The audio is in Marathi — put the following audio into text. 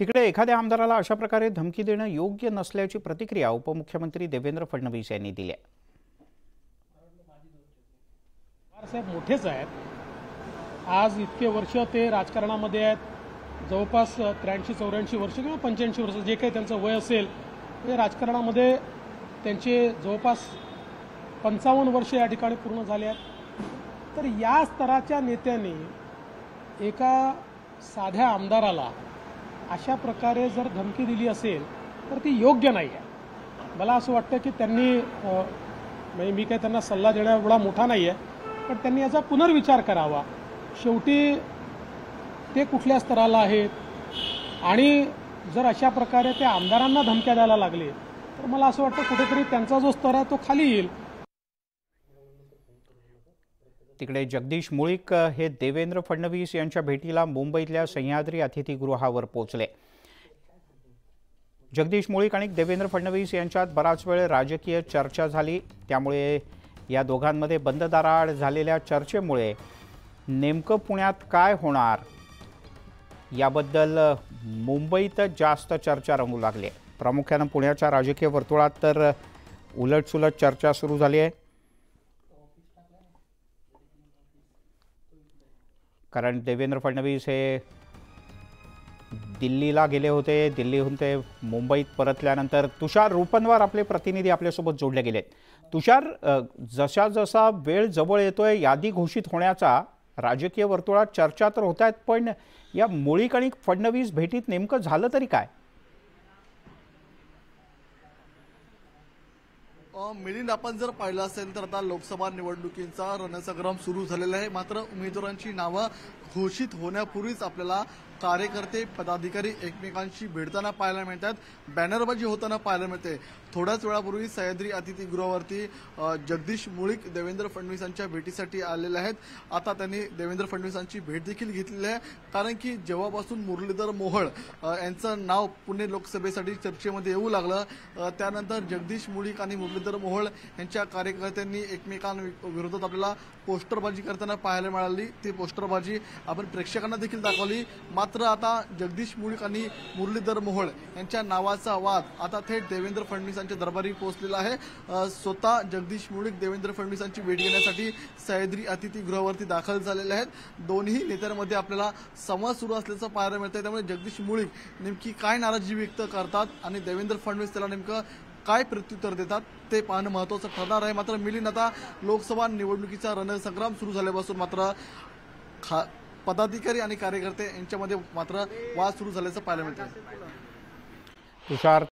तिकडे एखाद्या आमदाराला अशा प्रकारे धमकी देणं योग्य नसल्याची प्रतिक्रिया उपमुख्यमंत्री देवेंद्र फडणवीस यांनी दिली आहे. साहेब मोठेच आहेत. आज इतके वर्ष ते राजकारणामध्ये आहेत. जवळपास त्र्याऐंशी चौऱ्याऐंशी वर्ष किंवा पंच्याऐंशी वर्ष जे काही त्यांचं वय असेल ते राजकारणामध्ये त्यांचे जवळपास पंचावन्न वर्ष या ठिकाणी पूर्ण झाले आहेत. तर या स्तराच्या नेत्यांनी एका साध्या आमदाराला अशा प्रकारे जर धमकी दिली असेल तर ती योग्य नाही आहे मला असं वाटतं की त्यांनी म्हणजे मी काही त्यांना सल्ला देण्या एवढा मोठा नाही आहे पण त्यांनी याचा पुनर्विचार करावा. शेवटी ते कुठल्या स्तराला आहेत? आणि जर अशा प्रकारे ते आमदारांना धमक्या द्यायला लागले तर मला असं वाटतं कुठेतरी त्यांचा जो स्तर आहे तो खाली येईल. तिकडे जगदीश मुळीक हे देवेंद्र फडणवीस यांच्या भेटीला मुंबईतल्या सह्याद्री अतिथीगृहावर पोहोचले. जगदीश मुळीक आणि देवेंद्र फडणवीस यांच्यात बराच वेळ राजकीय चर्चा झाली. त्यामुळे या दोघांमध्ये बंद दाराआड झालेल्या चर्चेमुळे नेमकं पुण्यात काय होणार याबद्दल मुंबईत जास्त चर्चा रंगू लागली आहे. प्रामुख्यानं पुण्याच्या राजकीय वर्तुळात तर उलटसुलट चर्चा सुरू झाली आहे. कारण देवेंद्र फडणवीस हे दिल्लीला गेले होते. दिल्लीहून ते मुंबईत परतल्यानंतर तुषार रूपनवार आपले प्रतिनिधी आपल्यासोबत जोडले गेलेत. तुषार अ, जसा जसा वेळ जवळ येतोय यादी घोषित होण्याचा राजकीय वर्तुळात चर्चा तर होत आहेत पण या मुळीक आणि फडणवीस भेटीत नेमकं झालं तरी काय? मिलिंद आपण जर पाहिलं असेल तर आता लोकसभा निवडणुकींचा रणसंग्राम सुरू झालेला आहे. मात्र उमेदवारांची नावं घोषित होण्यापूर्वीच आपल्याला कार्यकर्ते पदाधिकारी एकमेकांशी भेटताना पाहायला मिळतात. बॅनरबाजी होताना पाहायला मिळते. थोड्याच वेळापूर्वी सह्याद्री अतिथीगृहावरती जगदीश मुळीक देवेंद्र फडणवीसांच्या भेटीसाठी आलेले आहेत. आता त्यांनी देवेंद्र फडणवीसांची भेट देखील घेतलेली आहे. कारण की जेव्हापासून मुरलीधर मोहोळ यांचं नाव पुणे लोकसभेसाठी चर्चेमध्ये येऊ लागलं त्यानंतर जगदीश मुळीक आणि मुरलीधर मोहोळ यांच्या कार्यकर्त्यांनी एकमेकांविरोधात आपल्याला पोस्टरबाजी करताना पाहायला मिळाली. ती पोस्टरबाजी आपण प्रेक्षकांना देखील दाखवली. मात्र मात्र आता जगदीश मुळीक आणि मुरलीधर मोहोळ यांच्या नावाचा वाद आता थेट देवेंद्र फडणवीसांच्या दरबारी पोहोचलेला आहे. स्वतः जगदीश मुळीक देवेंद्र फडणवीसांची भेट घेण्यासाठी सह्याद्री अतिथीगृहावरती दाखल झालेले आहेत. दोन्ही नेत्यांमध्ये आपल्याला संवाद सुरू असल्याचं पाहायला मिळतंय. त्यामुळे जगदीश मुळीक नेमकी काय नाराजी व्यक्त करतात आणि देवेंद्र फडणवीस त्याला नेमकं काय प्रत्युत्तर देतात ते पाहणं महत्वाचं ठरणार आहे. मात्र मिलिंद आता लोकसभा निवडणुकीचा रणसंग्राम सुरू झाल्यापासून मात्र खा पदाधिकारी आणि कार्यकर्ते यांच्यामध्ये मात्र वाद सुरू झाल्याचं पाहायला मिळतं तुषार